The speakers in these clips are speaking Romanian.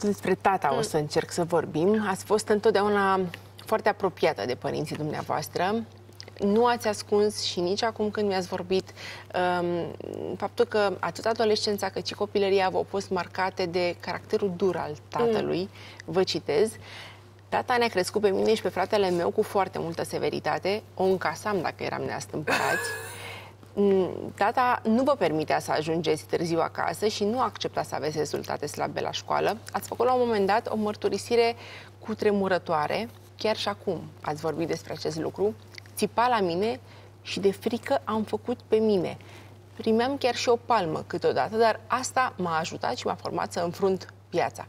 Despre tata o să încerc să vorbim. Ați fost întotdeauna foarte apropiată de părinții dumneavoastră. Nu ați ascuns și nici acum când mi-ați vorbit um, faptul că atât adolescența cât și copilăria v-au fost marcate de caracterul dur al tatălui. Mm. Vă citez. Tata ne-a crescut pe mine și pe fratele meu cu foarte multă severitate. O încasam dacă eram neastâmpărați. Mm, tata nu vă permitea să ajungeți târziu acasă și nu accepta să aveți rezultate slabe la școală. Ați făcut la un moment dat o mărturisire cu tremurătoare, chiar și acum ați vorbit despre acest lucru. Țipa la mine și de frică am făcut pe mine. Primeam chiar și o palmă câteodată, dar asta m-a ajutat și m-a format să înfrunt viața.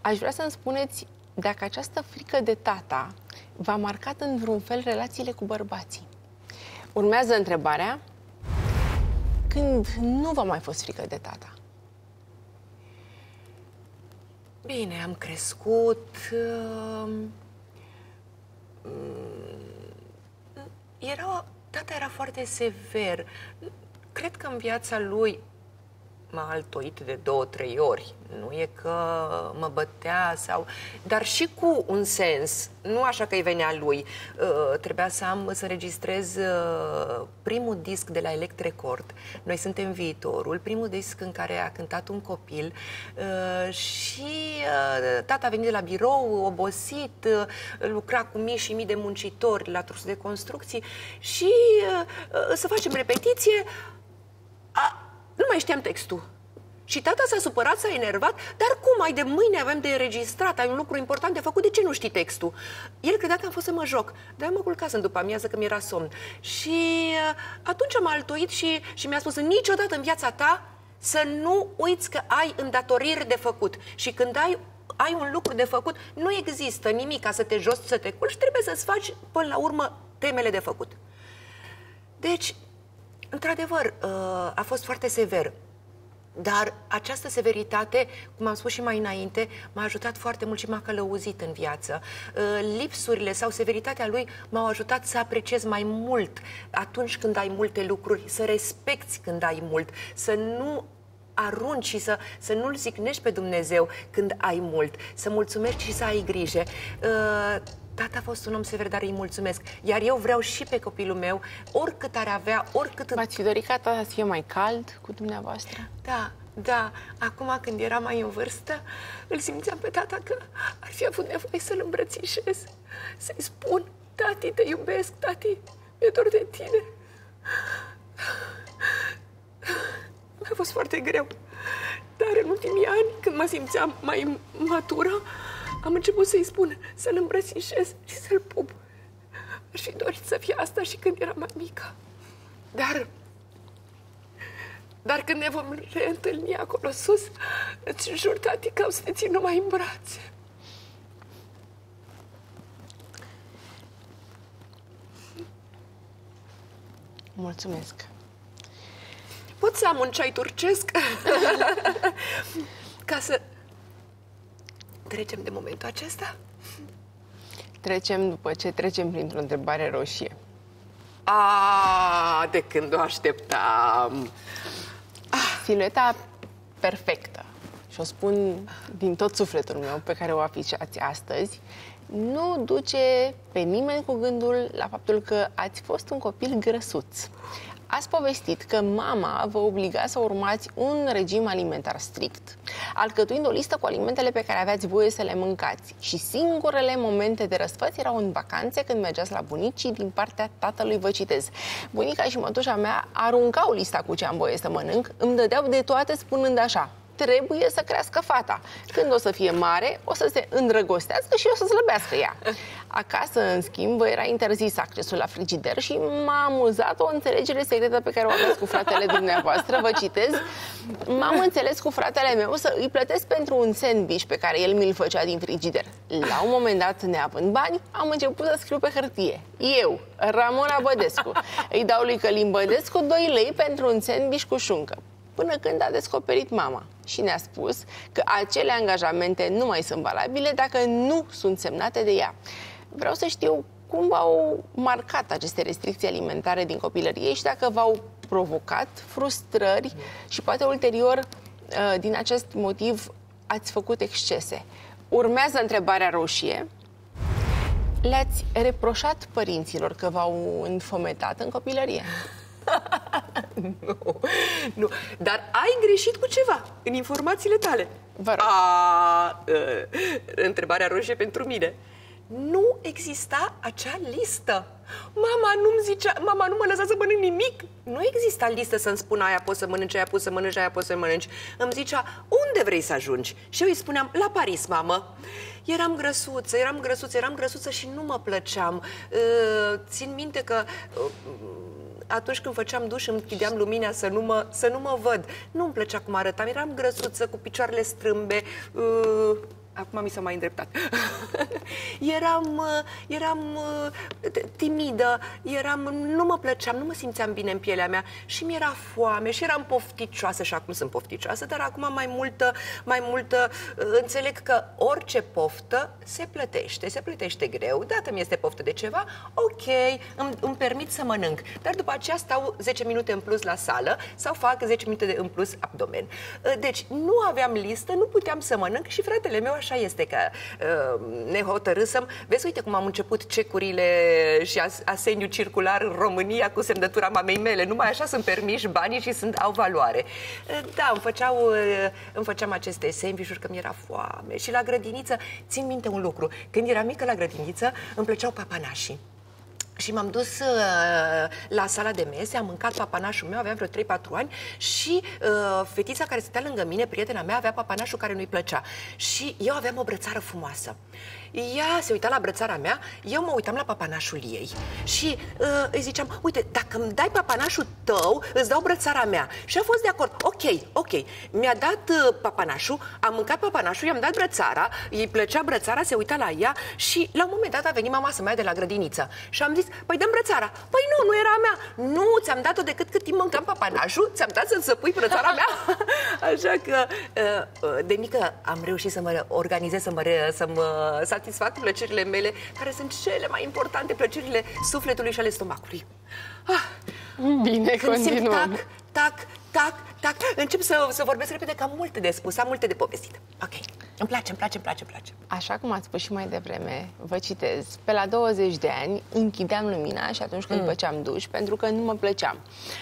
Aș vrea să-mi spuneți dacă această frică de tata v-a marcat în vreun fel relațiile cu bărbații. Urmează întrebarea, când nu v-a mai fost frică de tata? Bine, am crescut... Uh, era, tata era foarte sever. Cred că în viața lui m-a altoit de două, trei ori. Nu e că mă bătea sau... Dar și cu un sens, nu așa că îi venea lui. Uh, trebuia să am, să registrez uh, primul disc de la Elect Record. Noi suntem viitorul, primul disc în care a cântat un copil uh, și uh, tata a venit de la birou, obosit, uh, lucra cu mii și mii de muncitori la trus de construcții și uh, uh, să facem repetiție. A, nu mai știam textul. Și tata s-a supărat, s-a enervat, dar cum ai de mâine avem de înregistrat, ai un lucru important de făcut, de ce nu știi textul? El credea că am fost să mă joc, dar mă culcasem după amiază că mi-era somn. Și uh, atunci am altoit și, și mi-a spus, niciodată în viața ta să nu uiți că ai îndatoriri de făcut. Și când ai ai un lucru de făcut, nu există nimic ca să te joci, să te culci, trebuie să-ți faci până la urmă temele de făcut. Deci, într-adevăr, uh, a fost foarte sever. Dar această severitate, cum am spus și mai înainte, m-a ajutat foarte mult și m-a călăuzit în viață. Uh, lipsurile sau severitatea lui m-au ajutat să apreciez mai mult atunci când ai multe lucruri, să respecti când ai mult, să nu arunci și să, să nu-L zicnești pe Dumnezeu când ai mult, să mulțumești și să ai grijă. Uh, Tata a fost un om sever, dar îi mulțumesc. Iar eu vreau și pe copilul meu, oricât ar avea, oricât... V-ați fi dorit ca tata să fie mai cald cu dumneavoastră? Da, da. Acum, când era mai în vârstă, îl simțeam pe tata că ar fi avut nevoie să-l îmbrățișez, să-i spun, tati, te iubesc, tati, mi-e dor de tine. Mi-a fost foarte greu. Dar în ultimii ani, când mă simțeam mai matură, am început să-i spun, să-l îmbrățișez și să-l pup. Aș fi dorit să fie asta și când eram mai mică. Dar... Dar când ne vom reîntâlni acolo sus, îți jur, tati, că o să te țin numai în brațe. Mulțumesc. Pot să am un ceai turcesc? Ca să Trecem de momentul acesta? Trecem după ce trecem printr-o întrebare roșie. A, de când o așteptam! Silueta perfectă, și o spun din tot sufletul meu pe care o afișați astăzi, nu duce pe nimeni cu gândul la faptul că ați fost un copil grăsuț. Ați povestit că mama vă obliga să urmați un regim alimentar strict, alcătuind o listă cu alimentele pe care aveați voie să le mâncați. Și singurele momente de răsfăț erau în vacanțe când mergeați la bunicii din partea tatălui, vă citez. Bunica și mătușa mea aruncau lista cu ce am voie să mănânc, îmi dădeau de toate spunând așa, trebuie să crească fata. Când o să fie mare, o să se îndrăgostească și o să slăbească ea. Acasă, în schimb, vă era interzis accesul la frigider și m-a amuzat o înțelegere secretă pe care o aveți cu fratele dumneavoastră. Vă citez. M-am înțeles cu fratele meu să îi plătesc pentru un sandwich pe care el mi-l făcea din frigider. La un moment dat, neavând bani, am început să scriu pe hârtie. Eu, Ramona Bădescu, îi dau lui Călim Bădescu 2 lei pentru un sandwich cu șuncă până când a descoperit mama și ne-a spus că acele angajamente nu mai sunt valabile dacă nu sunt semnate de ea. Vreau să știu cum v-au marcat aceste restricții alimentare din copilărie și dacă v-au provocat frustrări și poate ulterior, uh, din acest motiv, ați făcut excese. Urmează întrebarea roșie. Le-ați reproșat părinților că v-au înfometat în copilărie? nu, nu. Dar ai greșit cu ceva în informațiile tale. Vă rog. A, uh, întrebarea roșie pentru mine. Nu exista acea listă. Mama nu-mi zicea, mama nu mă lăsa să mănânc nimic. Nu exista listă să-mi spună aia poți să mănânci, aia poți să mănânci, aia poți să mănânci. Îmi zicea, unde vrei să ajungi? Și eu îi spuneam, la Paris, mamă. Eram grăsuță, eram grăsuță, eram grăsuță și nu mă plăceam. Uh, țin minte că uh, atunci când făceam duș îmi închideam lumina să nu mă, să nu mă văd. Nu-mi plăcea cum arătam, eram grăsuță, cu picioarele strâmbe. Uh, acum mi s-a mai îndreptat. eram, uh, eram uh, timidă, eram, nu mă plăceam, nu mă simțeam bine în pielea mea și mi-era foame și eram pofticioasă și acum sunt pofticioasă, dar acum mai multă, mai multă, uh, înțeleg că orice poftă se plătește, se plătește greu, dată mi este poftă de ceva, ok, îmi, îmi permit să mănânc, dar după aceea stau 10 minute în plus la sală sau fac 10 minute de, în plus abdomen. Deci nu aveam listă, nu puteam să mănânc și fratele meu așa este că uh, ne hotărâsăm. Vezi, uite cum am început cecurile și as- aseniu circular în România cu semnătura mamei mele. Numai așa sunt permiși banii și sunt, au valoare. Uh, da, îmi, făceau, uh, îmi făceam aceste sandvișuri că mi-era foame. Și la grădiniță, țin minte un lucru. Când eram mică la grădiniță, îmi plăceau papanașii. Și m-am dus uh, la sala de mese, am mâncat papanașul meu, aveam vreo 3-4 ani și uh, fetița care stătea lângă mine, prietena mea, avea papanașul care nu-i plăcea. Și eu aveam o brățară frumoasă. Ea se uita la brățara mea, eu mă uitam la papanașul ei și uh, îi ziceam, uite, dacă îmi dai papanașul tău, îți dau brățara mea. Și a fost de acord, ok, ok. Mi-a dat uh, papanașul, am mâncat papanașul, i-am dat brățara, îi plăcea brățara, se uita la ea și la un moment dat a venit mama să mă ia de la grădiniță. Și am zis, păi dăm brățara. Păi nu, nu era a mea. Nu, ți-am dat-o decât cât timp mâncam papanașul, ți-am dat să-ți pui brățara mea. Așa că uh, uh, de mică am reușit să mă organizez, să mă, să mă satisfac plăcerile mele, care sunt cele mai importante, plăcerile sufletului și ale stomacului. Ah, Bine, când continuăm. simt tac, tac, tac, tac, încep să, să vorbesc repede, că am multe de spus, am multe de povestit. Ok, îmi place, îmi place, îmi place, îmi place. Așa cum ați spus și mai devreme, vă citez, pe la 20 de ani închideam lumina și atunci când mm. făceam duș, pentru că nu mă plăceam.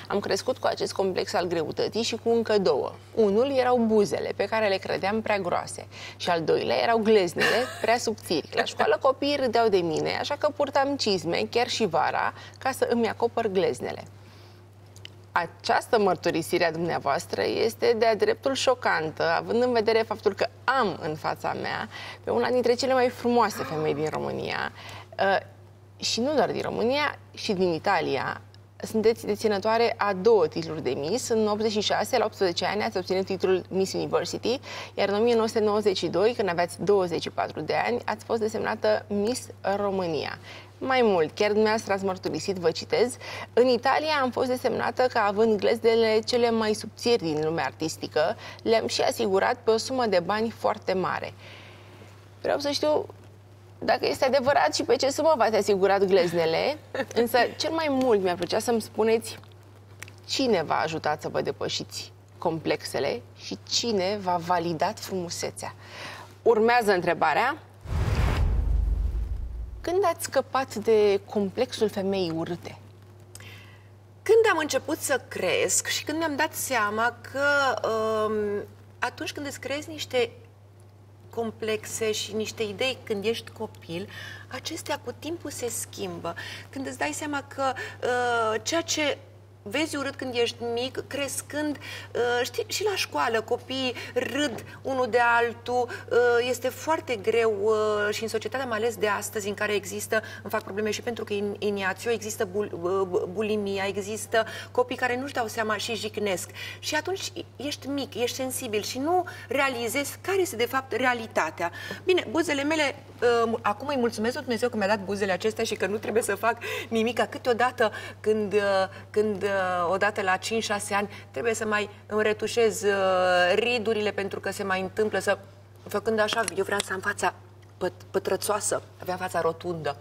Am crescut cu acest complex al greutății și cu încă două. Unul erau buzele, pe care le credeam prea groase, și al doilea erau gleznele prea subțiri. La școală copiii râdeau de mine, așa că purtam cizme, chiar și vara, ca să îmi acopăr gleznele această mărturisire a dumneavoastră este de-a dreptul șocantă, având în vedere faptul că am în fața mea pe una dintre cele mai frumoase femei din România uh, și nu doar din România, și din Italia. Sunteți deținătoare a două titluri de Miss. În 86, la 18 ani, ați obținut titlul Miss University, iar în 1992, când aveați 24 de ani, ați fost desemnată Miss România. Mai mult, chiar dumneavoastră ați mărturisit, vă citez, în Italia am fost desemnată ca având glezdele cele mai subțiri din lumea artistică, le-am și asigurat pe o sumă de bani foarte mare. Vreau să știu dacă este adevărat și pe ce sumă v-ați asigurat gleznele, însă cel mai mult mi-ar plăcea să-mi spuneți cine v-a ajutat să vă depășiți complexele și cine v-a validat frumusețea. Urmează întrebarea. Când ați scăpat de complexul femeii urâte? Când am început să cresc și când mi-am dat seama că um, atunci când îți creezi niște complexe și niște idei când ești copil, acestea cu timpul se schimbă. Când îți dai seama că uh, ceea ce vezi urât când ești mic, crescând, uh, știi, și la școală copiii râd unul de altul, uh, este foarte greu uh, și în societatea mai ales de astăzi în care există, îmi fac probleme și pentru că în iniațio există bul, bulimia, există copii care nu-și dau seama și jicnesc și atunci ești mic, ești sensibil și nu realizezi care este de fapt realitatea. Bine, buzele mele, acum îi mulțumesc lui Dumnezeu că mi-a dat buzele acestea și că nu trebuie să fac nimic. Câteodată când, când odată la 5-6 ani trebuie să mai îmi retușez uh, ridurile pentru că se mai întâmplă să... Făcând așa, eu vreau să am fața păt, pătrățoasă, aveam fața rotundă.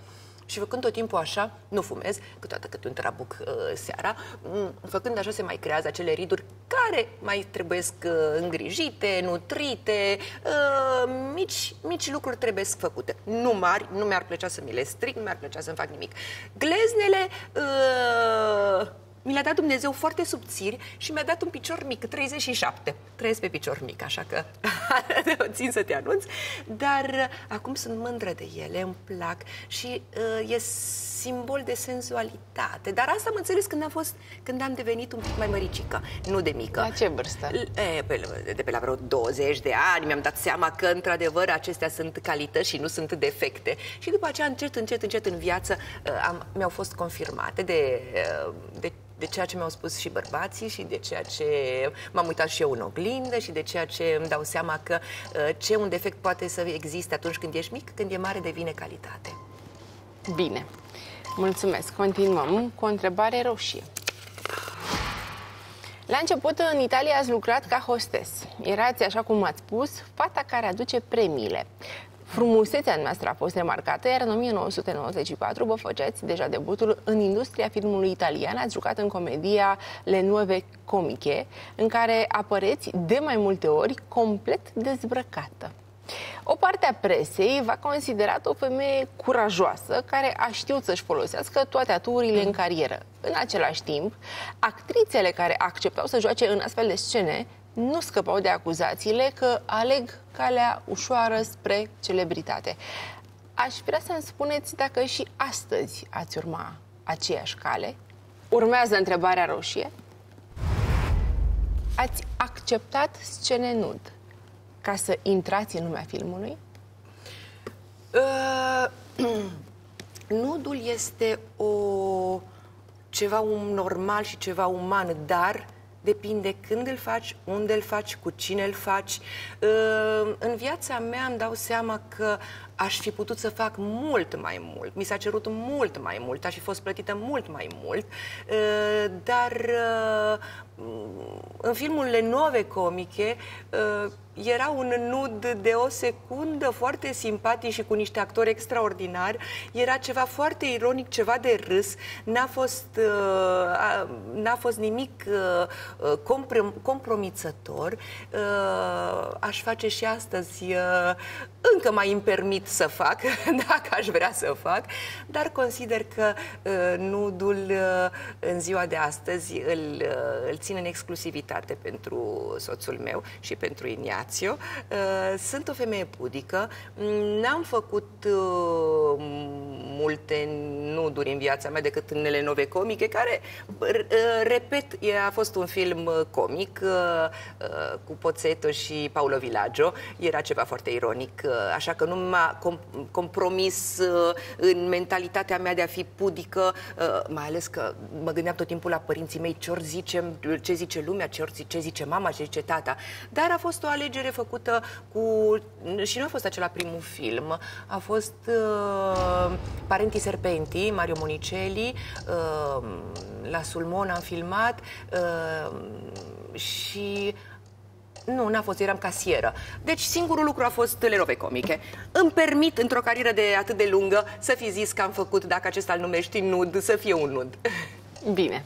Și făcând tot timpul așa, nu fumez, câteodată câte un trabuc uh, seara, mm, făcând așa se mai creează acele riduri care mai trebuie uh, îngrijite, nutrite, uh, mici, mici lucruri trebuie făcute. Nu mari, nu mi-ar plăcea să mi le stric, nu mi-ar plăcea să-mi fac nimic. Gleznele... Uh, mi le-a dat Dumnezeu foarte subțiri și mi-a dat un picior mic, 37. Trăiesc pe picior mic, așa că țin să te anunț. Dar uh, acum sunt mândră de ele, îmi plac și uh, e simbol de senzualitate. Dar asta am înțeles când am fost, când am devenit un pic mai măricică, nu de mică. La ce vârstă? E, pe, de pe la vreo 20 de ani mi-am dat seama că, într-adevăr, acestea sunt calități și nu sunt defecte. Și după aceea, încet, încet, încet în viață, uh, am, mi-au fost confirmate de, uh, de de ceea ce mi-au spus și bărbații și de ceea ce m-am uitat și eu în oglindă și de ceea ce îmi dau seama că uh, ce un defect poate să existe atunci când ești mic, când e mare devine calitate. Bine. Mulțumesc. Continuăm cu o întrebare roșie. La început, în Italia ați lucrat ca hostes. Erați, așa cum ați spus, fata care aduce premiile. Frumusețea noastră a fost remarcată, iar în 1994 vă făceați deja debutul în industria filmului italian. Ați jucat în comedia Le Nuove Comiche, în care apăreți de mai multe ori complet dezbrăcată. O parte a presei v-a considerat o femeie curajoasă care a știut să-și folosească toate aturile în carieră. În același timp, actrițele care acceptau să joace în astfel de scene nu scăpau de acuzațiile că aleg calea ușoară spre celebritate. Aș vrea să-mi spuneți dacă și astăzi ați urma aceeași cale. Urmează întrebarea roșie. Ați acceptat scene nud ca să intrați în lumea filmului? Uh, nudul este o ceva um, normal și ceva uman, dar depinde când îl faci, unde îl faci, cu cine îl faci. Uh, în viața mea îmi dau seama că aș fi putut să fac mult mai mult. Mi s-a cerut mult mai mult, aș fi fost plătită mult mai mult, uh, dar uh, în filmurile nove comice era un nud de o secundă foarte simpatic și cu niște actori extraordinari. Era ceva foarte ironic, ceva de râs. N-a fost, uh, n-a fost nimic uh, comprom compromițător. Uh, aș face și astăzi. Încă mai îmi permit să fac, dacă aș vrea să fac, dar consider că nudul în ziua de astăzi îl, îl țin în exclusivitate pentru soțul meu și pentru Iniat Lazio. Uh, sunt o femeie pudică. N-am făcut uh, multe nuduri în viața mea decât în nove comice, care, uh, repet, a fost un film comic cu Pozzetto și Paolo Villaggio. Era ceva foarte ironic, așa că nu m-a compromis în mentalitatea mea de a fi pudică, mai ales că mă gândeam tot timpul la părinții mei ce zice, ce zice lumea, ce, ce zice mama, ce zice tata. Dar a fost o alegere alegere făcută cu... și nu a fost acela primul film, a fost uh, Parenti Serpenti, Mario Monicelli, uh, la Sulmon am filmat uh, și nu, n-a fost, eram casieră. Deci singurul lucru a fost lerove comice. Îmi permit, într-o carieră de atât de lungă, să fi zis că am făcut, dacă acesta îl numești nud, să fie un nud. Bine.